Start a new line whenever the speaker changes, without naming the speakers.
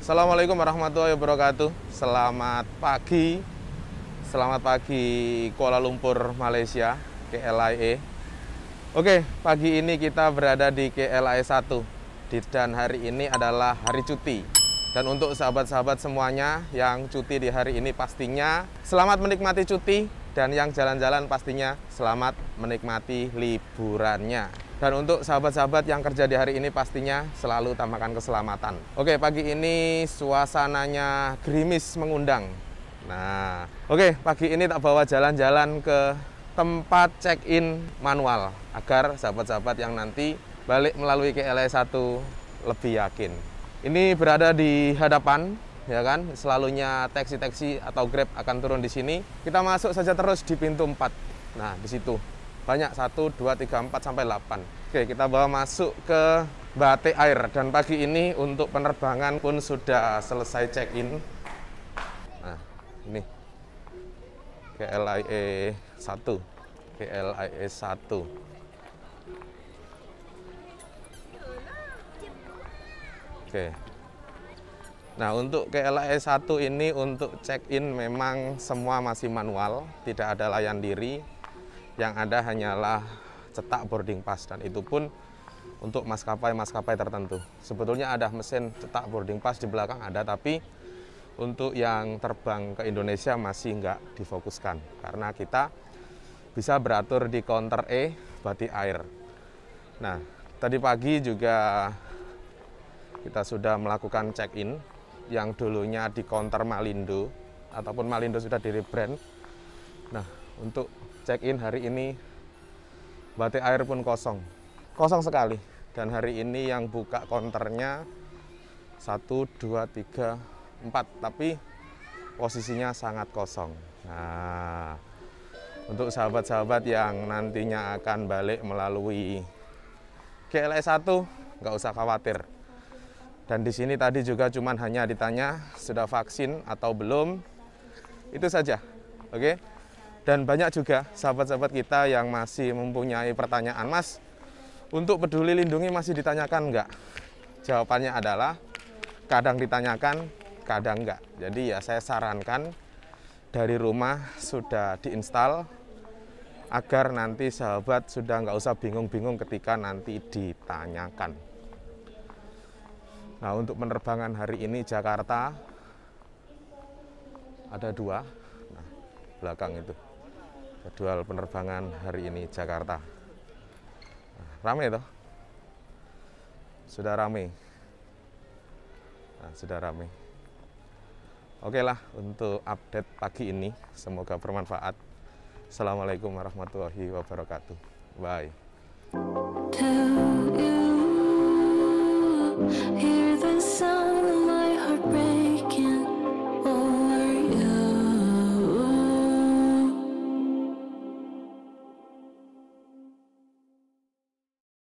Assalamualaikum warahmatullahi wabarakatuh. Selamat pagi. Selamat pagi Kuala Lumpur, Malaysia, KLIA. Oke, pagi ini kita berada di KLIA 1 dan hari ini adalah hari cuti. Dan untuk sahabat-sahabat semuanya yang cuti di hari ini pastinya selamat menikmati cuti dan yang jalan-jalan pastinya selamat menikmati liburannya. Dan untuk sahabat-sahabat yang kerja di hari ini pastinya selalu tambahkan keselamatan. Oke, pagi ini suasananya gerimis mengundang. Nah, oke, pagi ini tak bawa jalan-jalan ke tempat check-in manual agar sahabat-sahabat yang nanti balik melalui KLI 1 lebih yakin. Ini berada di hadapan ya kan selalunya taksi-taksi atau grab akan turun di sini kita masuk saja terus di pintu 4 nah di situ banyak 1, 2, 3, 4 sampai 8 oke kita bawa masuk ke Batik Air. Dan pagi ini untuk penerbangan pun sudah selesai check in nah ini. KLIA 1 KLIA 1 Oke. Nah, untuk KLAE 1 ini untuk check-in memang semua masih manual, tidak ada layan diri. Yang ada hanyalah cetak boarding pass dan itu pun untuk maskapai-maskapai tertentu. Sebetulnya ada mesin cetak boarding pass di belakang ada, tapi untuk yang terbang ke Indonesia masih nggak difokuskan karena kita bisa beratur di counter E Batik Air. Nah, tadi pagi juga kita sudah melakukan check-in yang dulunya di counter Malindo ataupun Malindo sudah di rebrand. Nah, untuk check-in hari ini batik air pun kosong. Kosong sekali. Dan hari ini yang buka counternya 1 2 3 4 tapi posisinya sangat kosong. Nah, untuk sahabat-sahabat yang nantinya akan balik melalui GLS 1 nggak usah khawatir dan di sini tadi juga cuman hanya ditanya sudah vaksin atau belum. Itu saja. Oke. Dan banyak juga sahabat-sahabat kita yang masih mempunyai pertanyaan, "Mas, untuk peduli lindungi masih ditanyakan enggak?" Jawabannya adalah kadang ditanyakan, kadang enggak. Jadi ya saya sarankan dari rumah sudah diinstal agar nanti sahabat sudah nggak usah bingung-bingung ketika nanti ditanyakan. Nah untuk penerbangan hari ini Jakarta ada dua, nah, belakang itu jadwal penerbangan hari ini Jakarta. Nah, rame toh? Sudah rame. Nah, sudah rame. Oke lah untuk update pagi ini, semoga bermanfaat. Assalamualaikum warahmatullahi wabarakatuh. Bye.